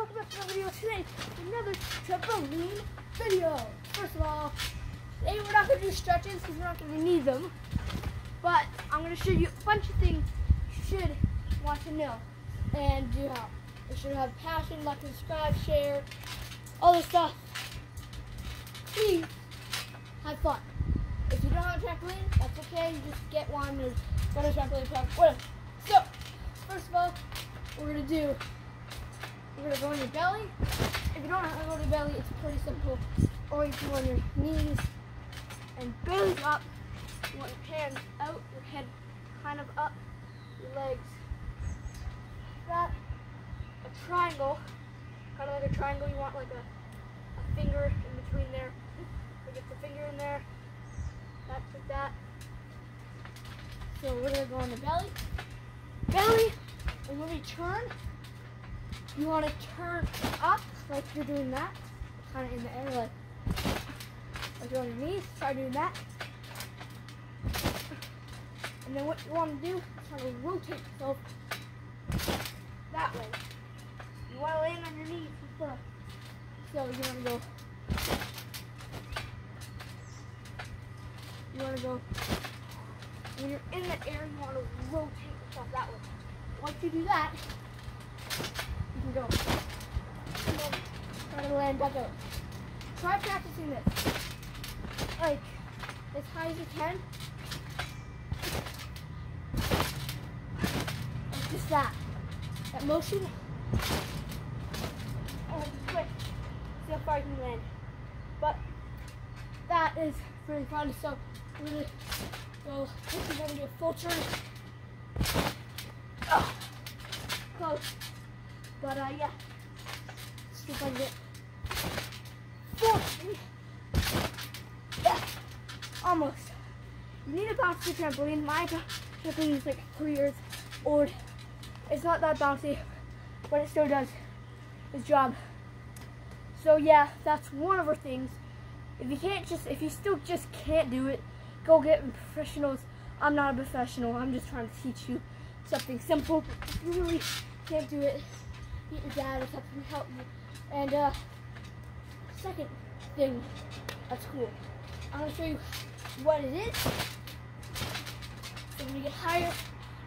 welcome back to another video today. Another trampoline video. First of all, today we're not going to do stretches because we're not going to need them. But I'm going to show you a bunch of things you should want to know and do how. You should have passion, like, subscribe, share, all this stuff. Please have fun. If you don't have a trampoline, that's okay. You just get one or go to trampoline park, whatever. So, first of all, we're going to do you're gonna go on your belly. If you don't know how to go on your belly, it's pretty simple. Or you can go on your knees and belly up. You want your hands out, your head kind of up, your legs. That a triangle, kind of like a triangle. You want like a, a finger in between there. So get the finger in there. That's like that. So we're gonna go on the belly. Belly, and when we turn, you want to turn up like you're doing that, kind of in the air, like like you're on your knees. Try doing that. And then what you want to do is try to rotate yourself that way. You want to land on your knees first. So you want to go. You want to go. When you're in the air, you want to rotate yourself that way. Once you do that, can go. Try to land back up. Try practicing this. Like, as high as you can. Just that. That motion. And quick. See how far you can land. But that is really fun. So we're gonna go. We're gonna do a full turn. Oh, close. But uh, yeah, let's see if I can get four. Yeah, almost. You need a bouncy trampoline. My trampoline is like three years old. It's not that bouncy, but it still does its job. So yeah, that's one of our things. If you can't just, if you still just can't do it, go get professionals. I'm not a professional. I'm just trying to teach you something simple. If you really can't do it, get your dad or something to help you. And uh, second thing that's cool, I'm gonna show you what it is. So when you get higher,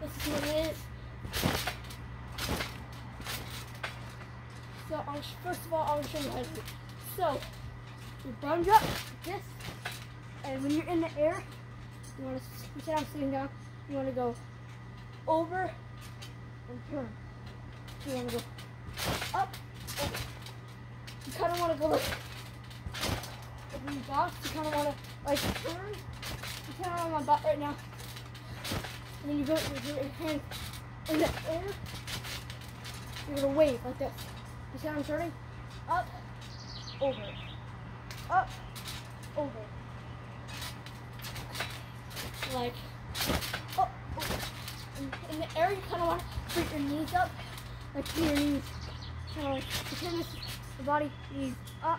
this is what it is. So I'll, first of all, I'll show you how to do it. So you bounce up like this, and when you're in the air, you want to pretend I'm sitting down. You want to go over and turn. You want to go up. You kind of want to go like, when you bounce, you kind of want to like turn. You kind of on my butt right now. And then you go with your hand in the air. You're gonna wave like this. You see how I'm turning? Up, over, up, over. Like, up, over. In, in the air, you kind of want to put your knees up, like to your knees. Of like pretend this the body knees up,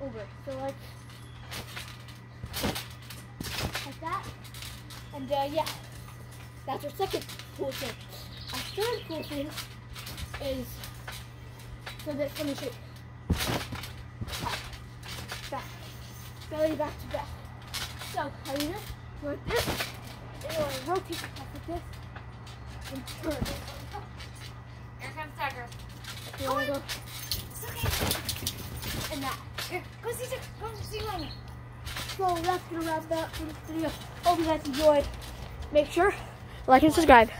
over. So like, like that. And uh, yeah, that's our second cool thing. Our third cool thing is so that let me show. Back, belly back to back. So how do this? Like this, and to rotate like this, and turn. Here comes Tucker. Go It's okay. and that. Here, go see. Go see Mommy. So that's gonna wrap that up for this video. Hope you guys enjoyed. Make sure like and subscribe.